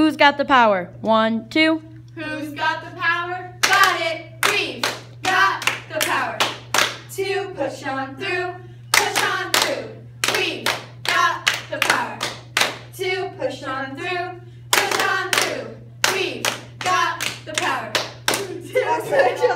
Who's got the power? One, two. Who's got the power? Got it. We've got the power to push on through, push on through. We've got the power to push on through, push on through. We've got the power.